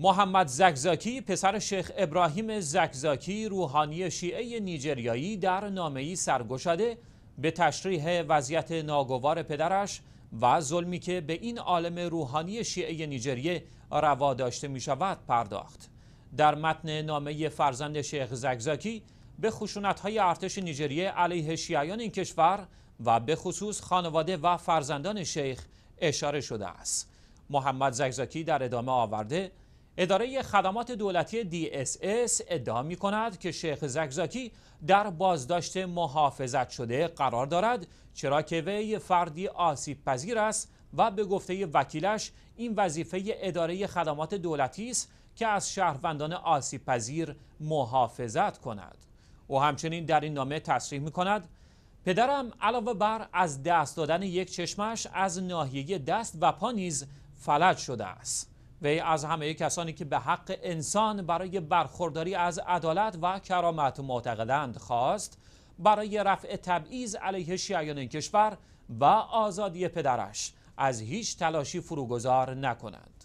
محمد زکزاکی پسر شیخ ابراهیم زکزاکی روحانی شیعه نیجریایی در نامه‌ای سرگشاده به تشریح وضعیت ناگوار پدرش و ظلمی که به این عالم روحانی شیعه نیجریه روا داشته می شود پرداخت. در متن نامه فرزند شیخ زکزاکی به های ارتش نیجریه علیه شیعیان این کشور و به خصوص خانواده و فرزندان شیخ اشاره شده است. محمد زکزاکی در ادامه آورده اداره خدمات دولتی DSS ادعا می کند که شیخ زکزاکی در بازداشت محافظت شده قرار دارد چرا که وی فردی آسیب پذیر است و به گفته وکیلش این وظیفه اداره خدمات دولتی است که از شهروندان آسیب پذیر محافظت کند. او همچنین در این نامه تصریح می کند پدرم علاوه بر از دست دادن یک چشمش از ناحیه دست و پا نیز فلج شده است. وی از همه کسانی که به حق انسان برای برخورداری از عدالت و کرامت معتقدند خواست برای رفع تبعیض علیه شیعیان کشور و آزادی پدرش از هیچ تلاشی فروگذار نکنند.